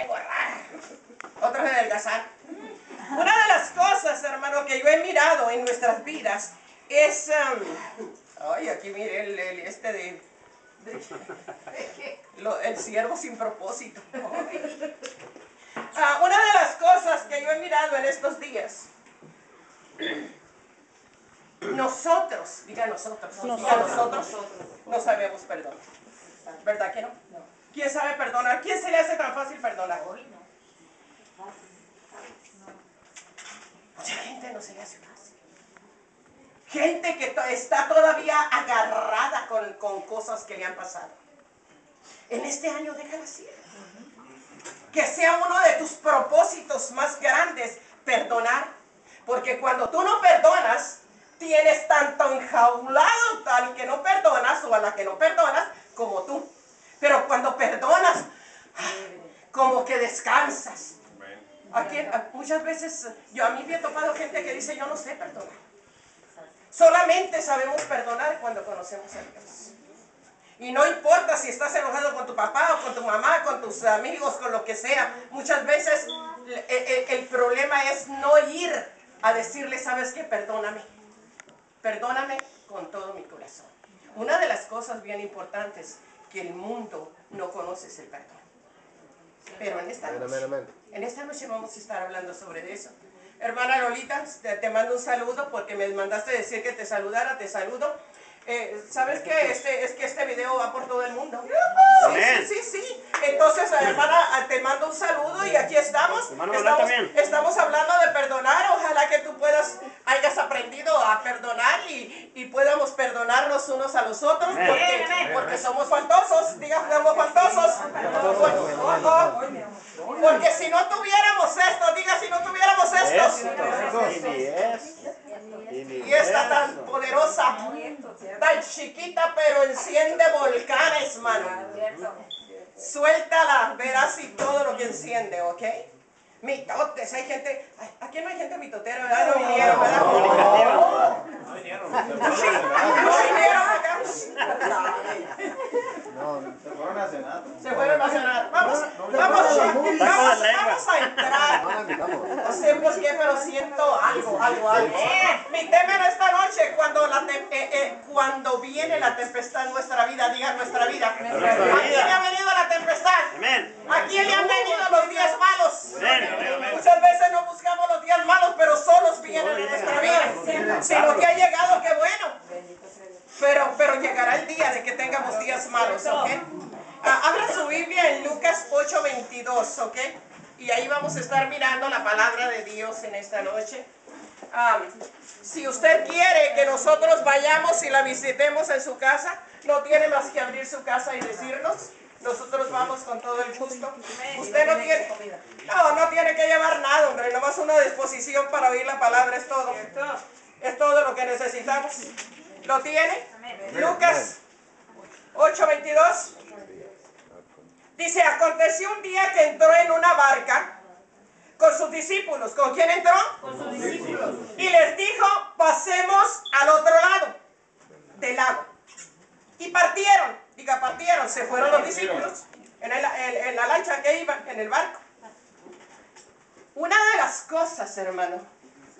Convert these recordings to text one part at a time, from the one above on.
a agarrar. Otros en adelgazar. Una de las cosas, hermano, que yo he mirado en nuestras vidas es... um, ay, aquí mire el, el este de... de- lo- el siervo sin propósito. Ah, una de las cosas que yo he mirado en estos días nosotros, diga nosotros, diga nosotros, no sabemos perdonar. ¿Verdad que no? ¿Quién sabe perdonar? ¿Quién se fácil perdonar? Mucha gente no se le hace fácil. Gente que está todavía agarrada con, con cosas que le han pasado. En este año déjala así. Que sea uno de tus propósitos más grandes perdonar. Porque cuando tú no perdonas, tienes tanto enjaulado tal que no perdonas o a la que no perdonas como tú. Pero cuando perdonas, que descansas. Aquí, muchas veces yo a mí me he topado gente que dice yo no sé perdonar. Solamente sabemos perdonar cuando conocemos a Dios. Y no importa si estás enojado con tu papá o con tu mamá, con tus amigos, con lo que sea. Muchas veces el, el- el problema es no ir a decirle, sabes qué, perdóname. Perdóname con todo mi corazón. Una de las cosas bien importantes que el mundo no conoce es el perdón. Pero en esta noche, en esta noche vamos a estar hablando sobre eso. Hermana Lolita, te, te mando un saludo porque me mandaste decir que te saludara, te saludo. Eh, ¿Sabes qué? Este, es que este video va por todo el mundo. Sí, sí, sí, sí. Entonces, hermana, ah, te mando un saludo y aquí estamos. Estamos, hablando de perdonar. Ojalá que tú puedas, hayas aprendido a perdonar y, y podamos perdonarnos unos a los otros porque, porque somos faltosos. Diga, somos faltosos. Porque si no tuviéramos esto, diga, si no tuviéramos esto. Y esta es. tan poderosa, tan chiquita, pero enciende volcanes, mano. Suéltala, verás y todo lo que enciende, ¿ok? Mitotes, hay gente, aquí no hay gente mitotera, ¿verdad? No vinieron, ¿verdad? Comunicativa. No vinieron acá. No, Se fueron a cenar. Se fueron a cenar. Vamos, vamos, vamos, a entrar. no sé por qué, pero siento algo, algo, algo. Mi tema en esta noche, cuando, la eh, eh, cuando viene la tempestad en nuestra vida, diga nuestra vida. ¿A quién le ha venido la tempestad? ¿A quién le han venido los días malos? Muchas veces no buscamos los días malos, pero solos vienen en nuestra vida. Sino que ha llegado, qué bueno. Pero, pero llegará el día de que tengamos días malos, ¿ok? Abra su Biblia en Lucas 8:22, ¿ok? Y ahí vamos a estar mirando la palabra de Dios en esta noche. Si usted quiere que nosotros vayamos y la visitemos en su casa, no tiene más que abrir su casa y decirnos. Nosotros vamos con todo el gusto. Usted no tiene, no, no tiene que llevar nada, hombre, nomás una disposición para oír la palabra es todo. Es todo lo que necesitamos. ¿Lo tiene? Lucas 8:22. Dice, aconteció un día que entró en una barca con sus discípulos. ¿Con quién entró? Con sus discípulos. Y les dijo, pasemos al otro lado del lago. Y partieron, diga, partieron, se fueron los discípulos en, el- en- en la lancha que iban, en el barco. Una de las cosas, hermano,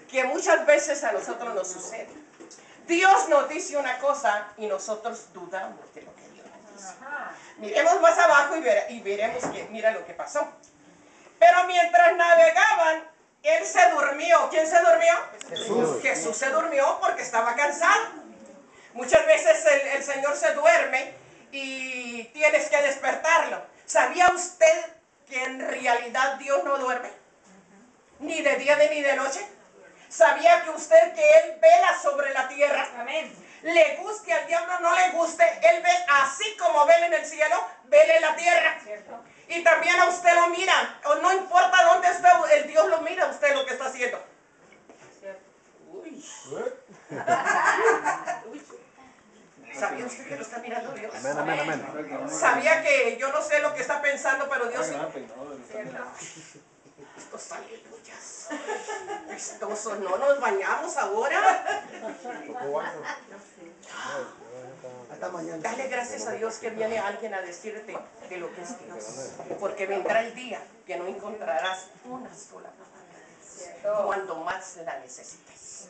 que muchas veces a nosotros nos sucede. Dios nos dice una cosa y nosotros dudamos de lo que Dios Miremos más abajo y, ver- y veremos que mira lo que pasó. Pero mientras navegaban, él se durmió. ¿Quién se durmió? Jesús. Jesús se durmió porque estaba cansado. Muchas veces el, el Señor se duerme y tienes que despertarlo. ¿Sabía usted que en realidad Dios no duerme? Ni de día ni de noche. ¿Sabía que usted que Él vela sobre la tierra? Amén. Le guste al diablo, no le guste, Él ve así como vela en el cielo, vela en la tierra. ¿Cierto? Y también a usted lo mira, o no importa dónde esté, el Dios lo mira a usted lo que está haciendo. ¿Cierto? Uy. ¿Sabía usted que lo está mirando Dios? Amén, amén, amén. Sabía que yo no sé lo que está pensando, pero Dios sí. Estos aleluyas. Vistosos, no nos bañamos ahora. Mañana. Dale gracias a Dios que viene alguien a decirte de lo que es Dios. Porque vendrá el día que no encontrarás una sola palabra cuando más la necesites.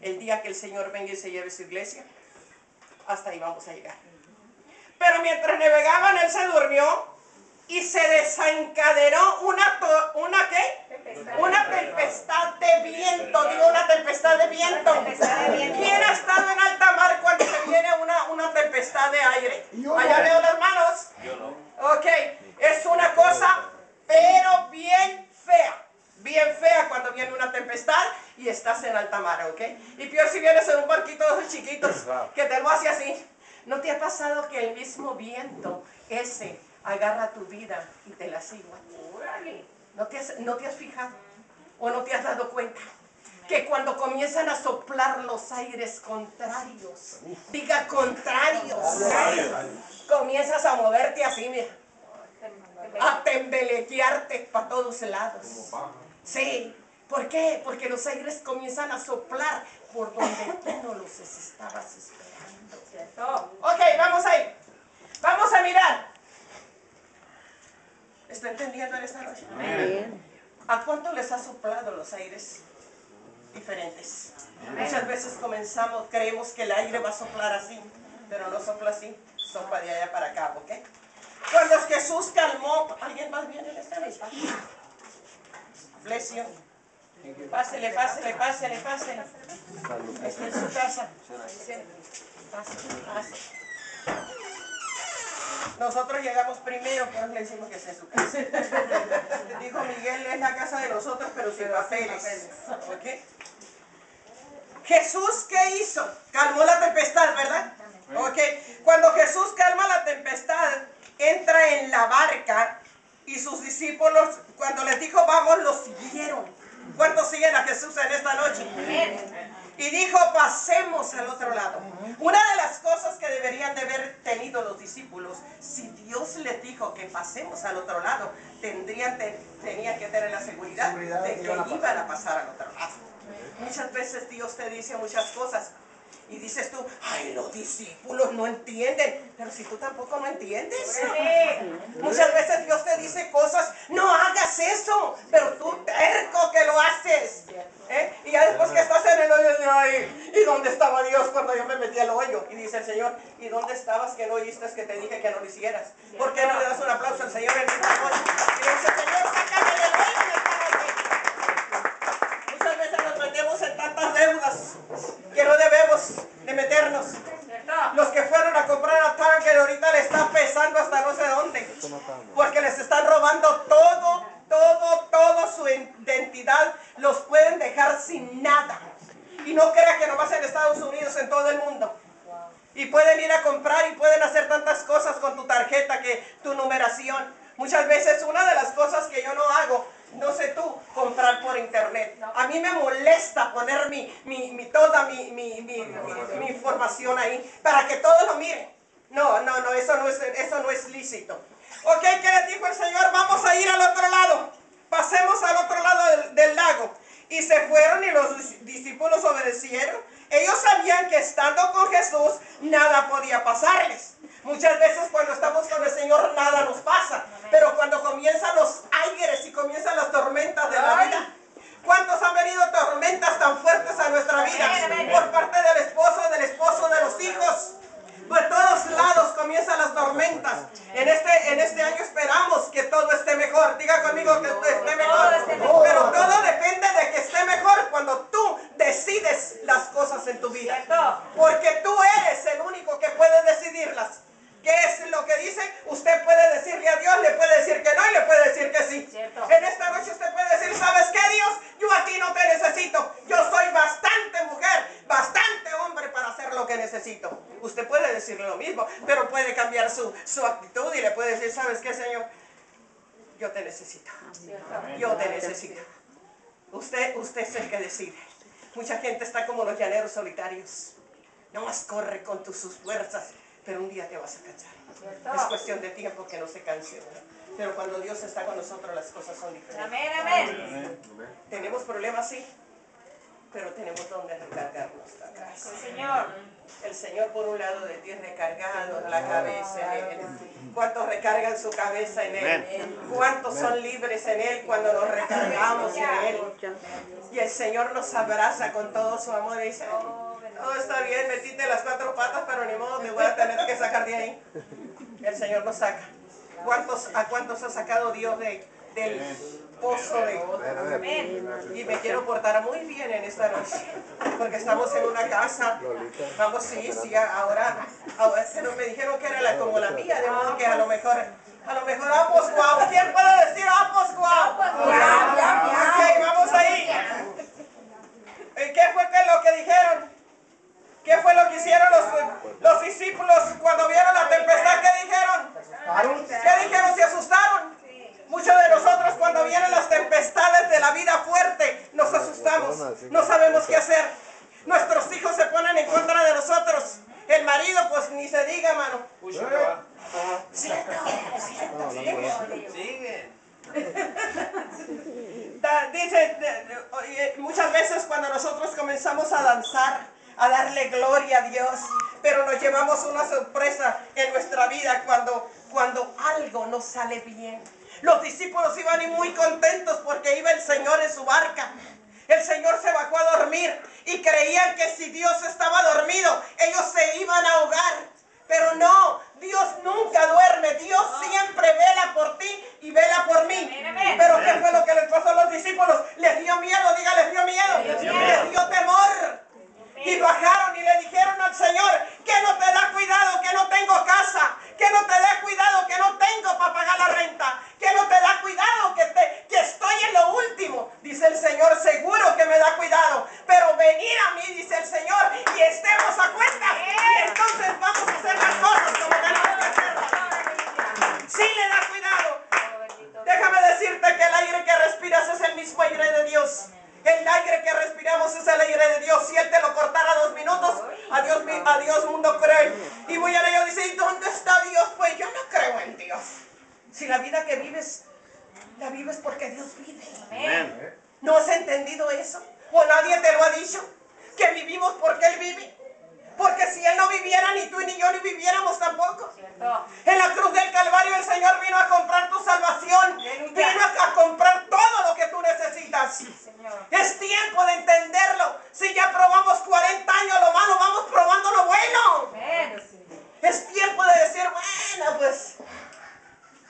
El día que el Señor venga y se lleve su iglesia, hasta ahí vamos a llegar. Pero mientras navegaban, él se durmió y se desencadenó una, una ¿qué? Una tempestad de viento, digo una tempestad de viento. ¿Quién de aire? Yo. Allá veo las manos. Yo no. Ok, es una cosa, pero bien fea. Bien fea cuando viene una tempestad y estás en alta mar, ¿ok? Y peor si vienes en un barquito de esos chiquitos que te lo hace así. ¿No te ha pasado que el mismo viento ese agarra tu vida y te la sigue? ¿No te, has, ¿No te has fijado? ¿O no te has dado cuenta? Que cuando comienzan a soplar los aires contrarios, diga contrarios, comienzas a moverte así, mira a tembelequearte para todos lados. Sí. ¿Por qué? Porque los aires comienzan a soplar por donde tú no los estabas esperando. Ok, vamos ahí. Vamos a mirar. ¿Está entendiendo en esta noche? ¿A cuánto les ha soplado los aires diferentes? Muchas veces comenzamos, creemos que el aire va a soplar así, pero no sopla así, sopla de allá para acá, ¿ok? Cuando Jesús calmó, ¿alguien más viene en esta mesa? Flesio. Pásele, pásele, pásele, pásele. Está en su casa. Pásele, pásele. Nosotros llegamos primero, pero le decimos que está en su casa. Dijo Miguel, es la casa de nosotros, pero sin papeles. ¿Ok? Jesús, ¿qué hizo? Calmó la tempestad, ¿verdad? Ok. Cuando Jesús calma la tempestad, entra en la barca y sus discípulos, cuando les dijo vamos, los siguieron. ¿Cuántos siguen a Jesús en esta noche? Y dijo, pasemos al otro lado. Una de las cosas que deberían de haber tenido los discípulos, si Dios les dijo que pasemos al otro lado, tendrían, te- tenían que tener la seguridad de que iban a pasar al otro lado. Muchas veces Dios te dice muchas cosas y dices tú, ay, los discípulos no entienden, pero si tú tampoco no entiendes. Muchas veces Dios te dice cosas, no hagas eso, pero tú terco que lo haces. ¿Eh? Y ya después que estás en el hoyo, ay, ¿y dónde estaba Dios cuando yo me metí al hoyo? Y dice el Señor, ¿y dónde estabas que no oíste que te dije que no lo hicieras? ¿Por qué no le das un aplauso al Señor en noche? Y le dice, Señor, sácame del hoyo en esta noche. Muchas veces nos metemos en tantas deudas que no debemos de meternos. Los que fueron a comprar a Target ahorita le está pesando hasta no sé dónde. Porque les están robando todo, todo, todo su identidad. Los pueden dejar sin nada. Y no crea que nomás en Estados Unidos, en todo el mundo. Y pueden ir a comprar y pueden hacer tantas cosas con tu tarjeta que tu numeración. Muchas veces una de las cosas que yo no hago, no sé tú, comprar por internet. A mí me molesta poner mi, mi, mi- toda mi, mi, mi- mi- mi información ahí para que todos lo miren. No, no, no, eso no es, eso no es lícito. Ok, ¿qué les dijo el Señor? Vamos a ir al otro lado. Pasemos al otro lado del, del lago. Y se fueron y los dis- discípulos obedecieron. Ellos sabían que estando con Jesús nada podía pasarles. Muchas veces cuando estamos con el Señor nada nos pasa. Pero cuando comienzan los aires y comienzan las tormentas de la vida. ¿Cuántos han venido tormentas tan fuertes Por parte del esposo, del esposo, de los hijos. Por todos lados comienzan las tormentas. En este, en este año esperamos que todo esté mejor. Diga conmigo que todo esté mejor. Pero todo depende de que esté mejor cuando tú decides las cosas en tu vida. Porque tú eres el único que puede decidirlas. ¿Qué es lo que dice? Usted puede decirle a Dios, le puede decir que no y le puede decir que sí. Cierto. En esta noche usted puede decir, ¿sabes qué Dios? Yo a ti no te necesito. Yo soy bastante mujer, bastante hombre para hacer lo que necesito. Usted puede decirle lo mismo, pero puede cambiar su, su actitud y le puede decir, ¿sabes qué, Señor? Yo te necesito. Yo te necesito. Usted, usted es el que decide. Mucha gente está como los llaneros solitarios. No más corre con tus, sus fuerzas, pero un día te vas a cansar. Es cuestión de tiempo que no se canse. Pero cuando Dios está con nosotros las cosas son diferentes. Amén, amén. Tenemos problemas, sí, pero tenemos donde recargar nuestra casa. Sí, Señor. El Señor por un lado de ti es recargado la cabeza en Él. ¿Cuántos recargan su cabeza en Él? ¿Cuántos son libres en Él cuando nos recargamos en Él? Y el Señor nos abraza con todo su amor y dice, todo está bien, metiste las cuatro patas, pero ni modo, te voy a tener que sacar de ahí. El Señor nos saca. ¿Cuántos, ¿A cuántos ha sacado Dios de, del pozo de, Amén. y me quiero portar muy bien en esta noche, porque estamos en una casa. Vamos, sí, sí, ahora, ahora se nos- me dijeron que era la, como la mía, de modo que a lo mejor, a lo mejor Apos Guau. ¿Quién puede decir Apos Guau? Ok, vamos ahí. ¿Y ¿Qué fue que lo que dijeron? ¿Qué fue lo que hicieron los, los discípulos cuando vieron la tempestad? ¿Qué dijeron? ¿Qué dijeron? ¿Se asustaron? Muchos de nosotros cuando vienen las tempestades de la vida fuerte nos asustamos, no sabemos qué hacer. Nuestros hijos se ponen en contra de nosotros. El marido pues ni se diga, mano. Sigue. Da- Dice, muchas veces cuando nosotros comenzamos a danzar, a darle gloria a Dios, pero nos llevamos una sorpresa en nuestra vida cuando, cuando algo no sale bien. Los discípulos iban y muy contentos porque iba el Señor en su barca. El Señor se bajó a dormir y creían que si Dios estaba dormido, ellos se iban a ahogar. Pero no, Dios nunca duerme, Dios siempre vela por ti y vela por mí. Pero ¿qué fue lo que les pasó a los discípulos? Les dio miedo, diga, les dio miedo. Les dio temor. Y bajaron y le dijeron al Señor que no te da cuidado, que no tengo casa, que no te da cuidado, que no tengo para pagar la renta, que no te da cuidado, que, te, que estoy en lo último. Dice el Señor, seguro que me da cuidado, pero venir a mí, dice el Señor, y estemos a cuenta. Y entonces vamos a hacer las cosas como ganamos la tierra. Sí le da cuidado. Déjame decirte que el aire que respiras es el mismo aire de Dios. El aire que respiramos es el aire de Dios. Si Él te lo cortara dos minutos, adiós, mi- adiós mundo cruel. Y muy a ellos dice, ¿y dónde está Dios? Pues yo no creo en Dios. Si la vida que vives, la vives porque Dios vive. Amén. ¿No has entendido eso? ¿O nadie te lo ha dicho? Que vivimos porque Él vive. Porque si Él no viviera, ni tú ni yo ni viviéramos tampoco. Cierto. En la cruz del Calvario el Señor vino a comprar tu salvación. Vino a comprar todo lo que tú necesitas. Señor. Es tiempo de entenderlo. Si ya probamos 40 años lo malo, vamos probando lo bueno. Amén. Es tiempo de decir, bueno, pues,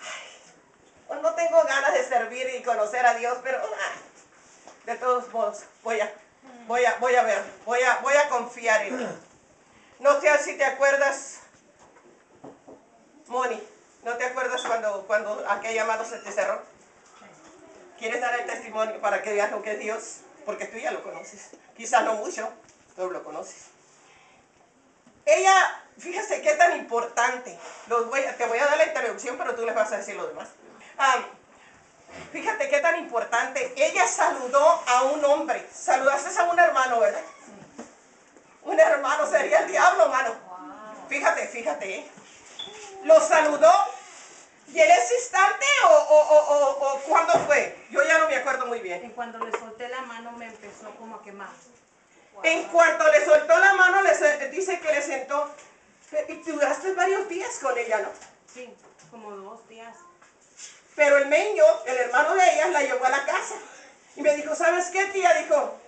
ay, pues no tengo ganas de servir y conocer a Dios, pero ah, de todos modos voy a, voy a, voy a ver, voy a, voy a confiar en Él. No sé si te acuerdas, Moni, ¿no te acuerdas cuando, cuando aquel llamado se te cerró? ¿Quieres dar el testimonio para que veas lo que es Dios? Porque tú ya lo conoces. Quizás no mucho, pero lo conoces. Ella, fíjese qué tan importante. Los voy te voy a dar la introducción, pero tú les vas a decir lo demás. Am, fíjate qué tan importante. Ella saludó a un hombre. Saludaste a un hermano, ¿verdad? Un hermano sería el diablo, mano. Fíjate, fíjate. ¿eh? Lo saludó. ¿Y en ese instante o, o, o, o, cuándo fue? Yo ya no me acuerdo muy bien. Y cuando le solté la mano me empezó como a quemar. En cuanto le soltó la mano, le dice que le sentó. Y duraste varios días con ella, ¿no? Sí, como dos días. Pero el meño, el hermano de ella, la llevó a la casa. Y me dijo, ¿sabes qué, tía? Dijo,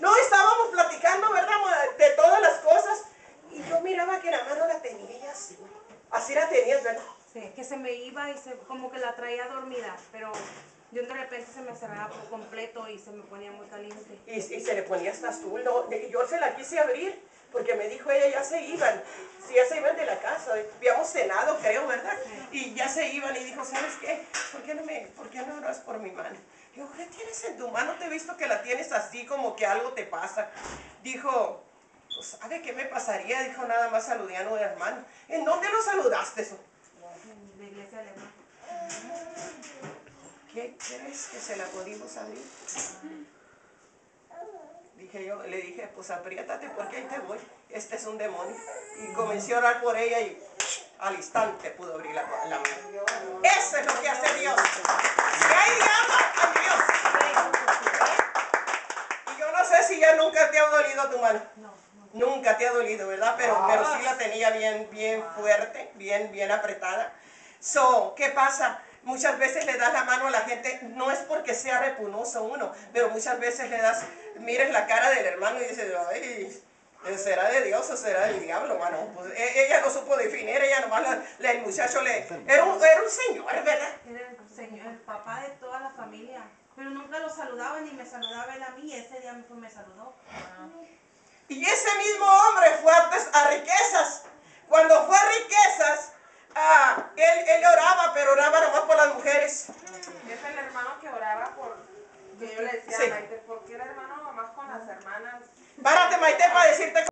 no, estábamos platicando, ¿verdad? De todas las cosas. Y yo miraba que la mano la tenía así. Así la tenías, ¿verdad? Sí, que se me iba y se, como que la traía dormida, pero de de repente se me cerraba por completo y se me ponía muy caliente. Y, y se le ponía hasta azul. ¿no? Yo se la quise abrir porque me dijo ella, ya se iban. Sí, ya se iban de la casa. Habíamos cenado, creo, ¿verdad? Y ya se iban y dijo, ¿sabes qué? ¿Por qué no me, por qué no oras por mi mano? Digo, ¿qué tienes en tu mano? Te he visto que la tienes así como que algo te pasa. Dijo, pues, ¿sabe qué me pasaría? Dijo, nada más saludé a un hermano. ¿En dónde lo saludaste eso? En la iglesia alemana. ¿Qué crees que se la pudimos abrir? Dije yo, le dije, pues apriétate porque ahí te voy. Este es un demonio. Y comencé a orar por ella y al instante pudo abrir la, mano. Eso es lo que hace Dios. Hay Dios. Y yo no sé si ya nunca te ha dolido tu mano. Nunca te ha dolido, ¿verdad? Pero, pero sí la tenía bien, bien fuerte, bien, bien apretada. So, ¿qué pasa? Muchas veces le das la mano a la gente, no es porque sea repugnoso uno, pero muchas veces le das, mires la cara del hermano y dices, ay, ¿será de Dios o será del diablo, mano? Pues e- ella no supo definir, ella nomás, la- la- el muchacho le, era un, era un señor, ¿verdad? Era el señor, el papá de toda la familia. Pero nunca lo saludaba ni me saludaba él a mí. Ese día me, saludó. Y ese mismo hombre fue antes a riquezas. Cuando fue a riquezas, ah, él, él oraba, pero oraba nomás por las mujeres. Es el hermano que oraba por. Que yo le decía Sí. a Maite, ¿por qué el hermano nomás con las hermanas? Párate, Maite, para decirte